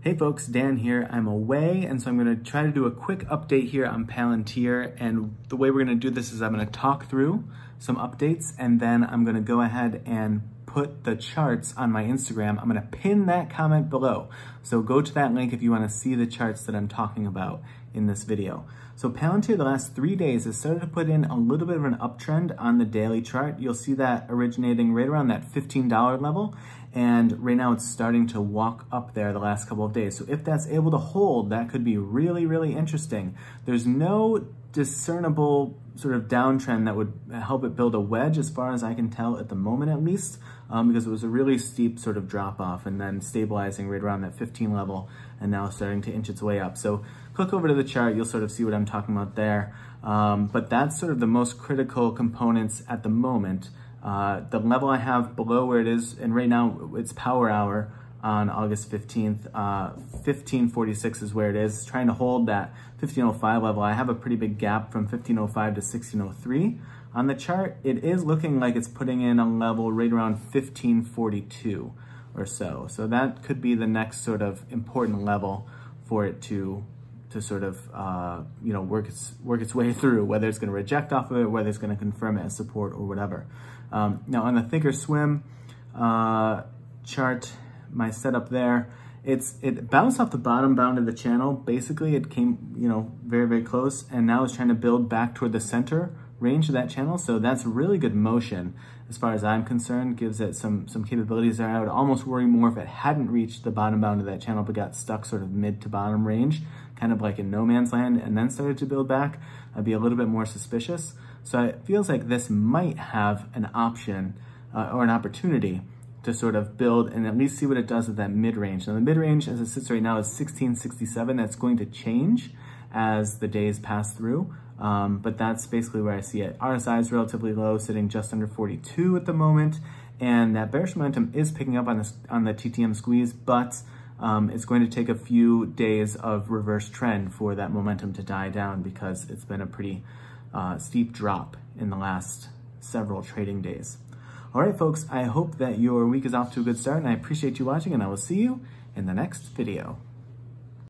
Hey folks, Dan here. I'm away, and so I'm gonna try to do a quick update here on Palantir. And the way we're gonna do this is I'm gonna talk through some updates, and then I'm gonna go ahead and put the charts on my Instagram. I'm gonna pin that comment below. So go to that link if you wanna see the charts that I'm talking about in this video. So Palantir the last three days has started to put in a little bit of an uptrend on the daily chart. You'll see that originating right around that $15 level. And right now it's starting to walk up there the last couple of days. So if that's able to hold, that could be really, really interesting. There's no discernible sort of downtrend that would help it build a wedge as far as I can tell at the moment at least um, because it was a really steep sort of drop off and then stabilizing right around that 15 level and now starting to inch its way up. So click over to the chart, you'll sort of see what I'm talking about there. Um, but that's sort of the most critical components at the moment. Uh, the level I have below where it is, and right now it's power hour, on August 15th. Uh, 1546 is where it is. Trying to hold that 1505 level. I have a pretty big gap from 1505 to 1603. On the chart, it is looking like it's putting in a level right around 1542 or so. So that could be the next sort of important level for it to to sort of uh, you know work its work its way through, whether it's going to reject off of it, whether it's going to confirm it as support or whatever. Um, now on the Thinkorswim uh, chart, my setup there. It's It bounced off the bottom bound of the channel. Basically, it came, you know, very, very close, and now it's trying to build back toward the center range of that channel. So that's really good motion as far as I'm concerned, gives it some, some capabilities there. I would almost worry more if it hadn't reached the bottom bound of that channel, but got stuck sort of mid to bottom range, kind of like in no man's land, and then started to build back. I'd be a little bit more suspicious. So it feels like this might have an option uh, or an opportunity to sort of build and at least see what it does with that mid-range. Now the mid-range as it sits right now is 1667. That's going to change as the days pass through, um, but that's basically where I see it. RSI is relatively low, sitting just under 42 at the moment, and that bearish momentum is picking up on, on the TTM squeeze, but um, it's going to take a few days of reverse trend for that momentum to die down because it's been a pretty uh, steep drop in the last several trading days. All right, folks, I hope that your week is off to a good start, and I appreciate you watching, and I will see you in the next video.